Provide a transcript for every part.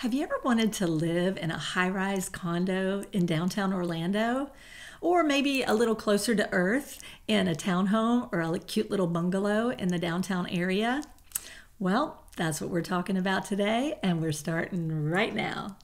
Have you ever wanted to live in a high rise condo in downtown Orlando? Or maybe a little closer to earth in a townhome or a cute little bungalow in the downtown area? Well, that's what we're talking about today, and we're starting right now.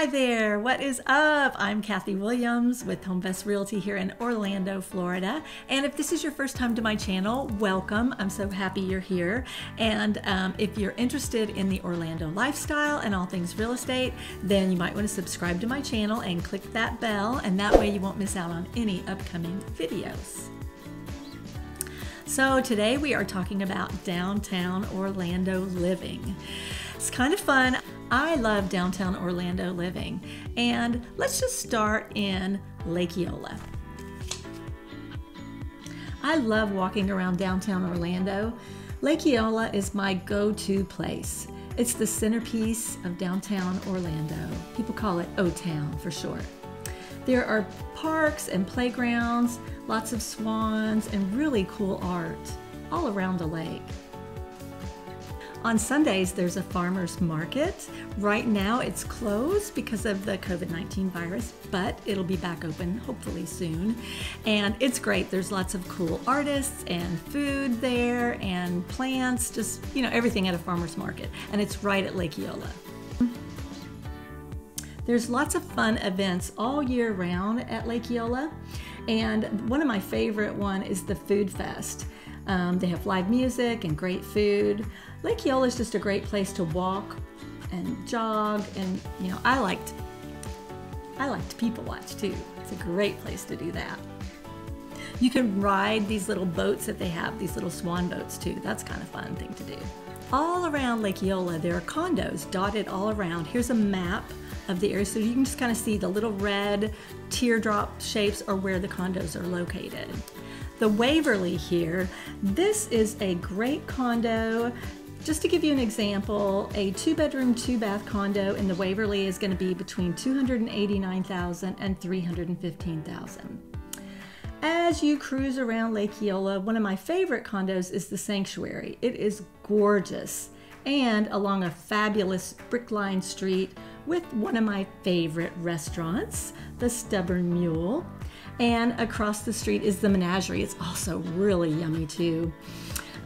Hi there, what is up? I'm Kathy Williams with HomeVest Realty here in Orlando, Florida. And if this is your first time to my channel, welcome. I'm so happy you're here. And um, if you're interested in the Orlando lifestyle and all things real estate, then you might want to subscribe to my channel and click that bell, and that way you won't miss out on any upcoming videos. So today we are talking about downtown Orlando living. It's kind of fun. I love downtown Orlando living. And let's just start in Lake Eola. I love walking around downtown Orlando. Lake Eola is my go to place. It's the centerpiece of downtown Orlando. People call it O Town for short. There are parks and playgrounds, lots of swans, and really cool art all around the lake. On Sundays, there's a farmer's market. Right now, it's closed because of the COVID 19 virus, but it'll be back open hopefully soon. And it's great. There's lots of cool artists and food there and plants, just, you know, everything at a farmer's market. And it's right at Lake Eola. There's lots of fun events all year round at Lake Eola. And one of my favorite one is the Food Fest. Um, they have live music and great food. Lake Eola is just a great place to walk and jog, and you know I liked I liked people watch too. It's a great place to do that. You can ride these little boats that they have, these little swan boats too. That's kind of fun thing to do. All around Lake Eola, there are condos dotted all around. Here's a map of the area so you can just kind of see the little red teardrop shapes are where the condos are located. The Waverly here, this is a great condo just to give you an example, a two bedroom, two bath condo in the Waverly is going to be between 289,000 and 315,000. As you cruise around Lake Eola, one of my favorite condos is the Sanctuary. It is gorgeous and along a fabulous brick lined street with one of my favorite restaurants, the Stubborn Mule. And across the street is the Menagerie. It's also really yummy too.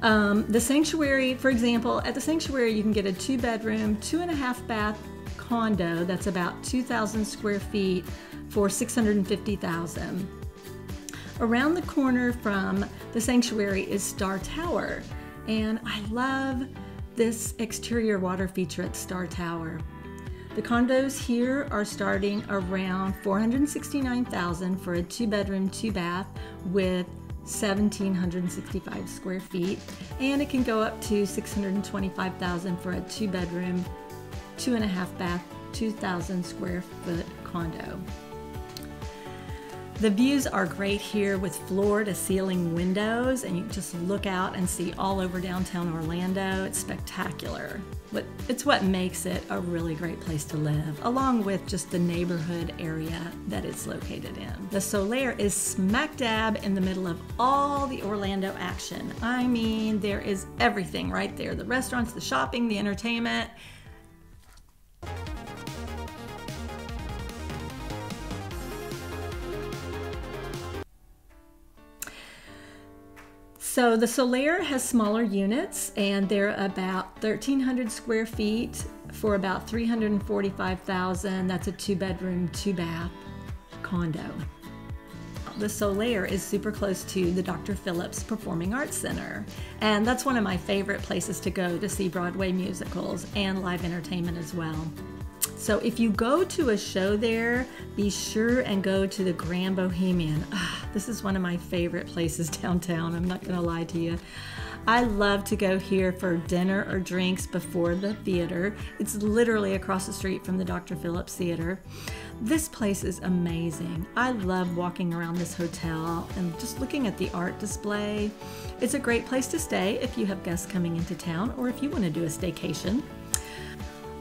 Um, the Sanctuary, for example, at the Sanctuary, you can get a two bedroom, two and a half bath condo that's about 2,000 square feet for 650,000. Around the corner from the Sanctuary is Star Tower, and I love this exterior water feature at Star Tower. The condos here are starting around 469,000 for a two bedroom, two bath with 1,765 square feet, and it can go up to 625,000 for a two bedroom, two and a half bath, 2,000 square foot condo. The views are great here with floor to ceiling windows, and you just look out and see all over downtown Orlando. It's spectacular. But it's what makes it a really great place to live, along with just the neighborhood area that it's located in. The Solaire is smack dab in the middle of all the Orlando action. I mean, there is everything right there the restaurants, the shopping, the entertainment. So the Solaire has smaller units and they're about 1,300 square feet for about 345,000. That's a two bedroom, two bath condo. The Solaire is super close to the Dr. Phillips Performing Arts Center. And that's one of my favorite places to go to see Broadway musicals and live entertainment as well. So if you go to a show there, be sure and go to the Grand Bohemian. Ah, this is one of my favorite places downtown. I'm not going to lie to you. I love to go here for dinner or drinks before the theater. It's literally across the street from the Dr. Phillips Theater. This place is amazing. I love walking around this hotel and just looking at the art display. It's a great place to stay if you have guests coming into town or if you want to do a staycation.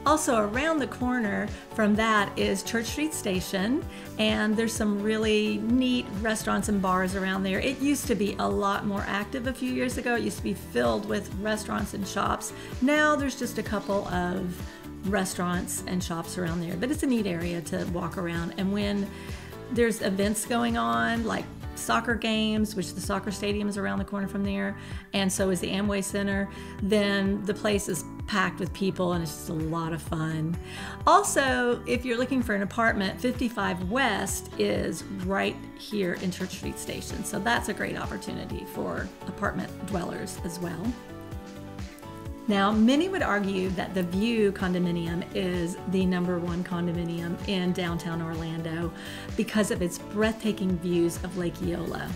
Also, around the corner from that is Church Street Station, and there's some really neat restaurants and bars around there. It used to be a lot more active a few years ago. It used to be filled with restaurants and shops. Now there's just a couple of restaurants and shops around there, but it's a neat area to walk around. And when there's events going on, like soccer games, which the soccer stadium is around the corner from there, and so is the Amway Center, then the place is packed with people and it's just a lot of fun. Also, if you're looking for an apartment, 55 West is right here in Church Street Station, so that's a great opportunity for apartment dwellers as well. Now, many would argue that the Vue condominium is the number one condominium in downtown Orlando because of its breathtaking views of Lake Eola.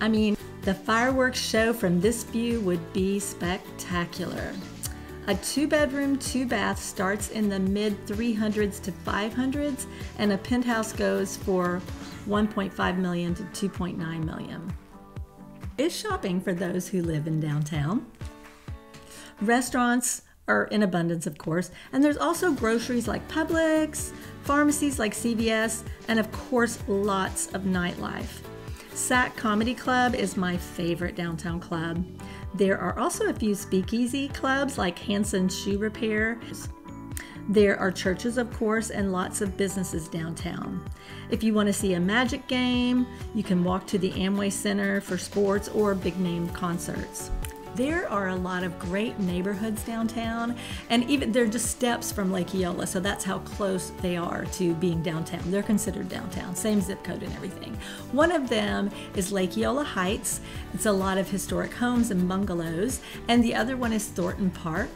I mean, the fireworks show from this view would be spectacular. A two bedroom, two bath starts in the mid 300s to 500s, and a penthouse goes for 1.5 million to 2.9 million is shopping for those who live in downtown. Restaurants are in abundance, of course, and there's also groceries like Publix, pharmacies like CVS, and of course, lots of nightlife. Sak Comedy Club is my favorite downtown club. There are also a few speakeasy clubs like Hanson Shoe Repair. There are churches, of course, and lots of businesses downtown. If you want to see a magic game, you can walk to the Amway Center for sports or big name concerts. There are a lot of great neighborhoods downtown, and even they're just steps from Lake Eola, so that's how close they are to being downtown. They're considered downtown, same zip code and everything. One of them is Lake Eola Heights. It's a lot of historic homes and bungalows, and the other one is Thornton Park.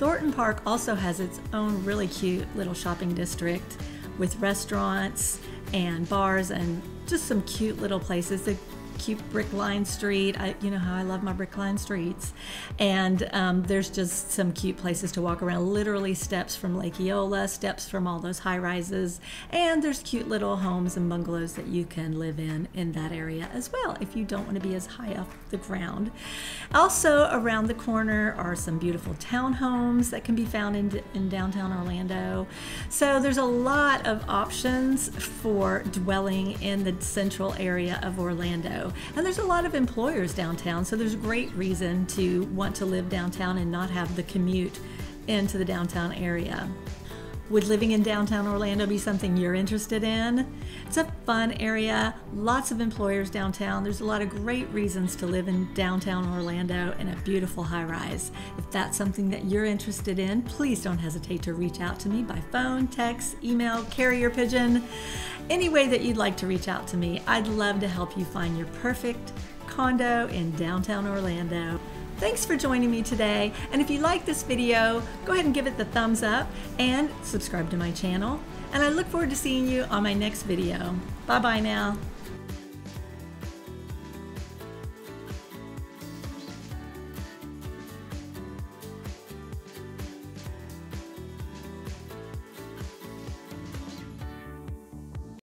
Thornton Park also has its own really cute little shopping district with restaurants and bars and just some cute little places. The cute brick line street. I, you know how I love my brick line streets. And um, there's just some cute places to walk around, literally steps from Lake Eola, steps from all those high rises. And there's cute little homes and bungalows that you can live in in that area as well if you don't want to be as high up the ground. Also, around the corner are some beautiful townhomes that can be found in, in downtown Orlando. So there's a lot of options for dwelling in the central area of Orlando. And there's a lot of employers downtown, so there's a great reason to want to live downtown and not have the commute into the downtown area. Would living in downtown Orlando be something you're interested in? It's a fun area, lots of employers downtown. There's a lot of great reasons to live in downtown Orlando in a beautiful high rise. If that's something that you're interested in, please don't hesitate to reach out to me by phone, text, email, carrier pigeon, any way that you'd like to reach out to me. I'd love to help you find your perfect condo in downtown Orlando. Thanks for joining me today. And if you like this video, go ahead and give it the thumbs up and subscribe to my channel. And I look forward to seeing you on my next video. Bye bye now.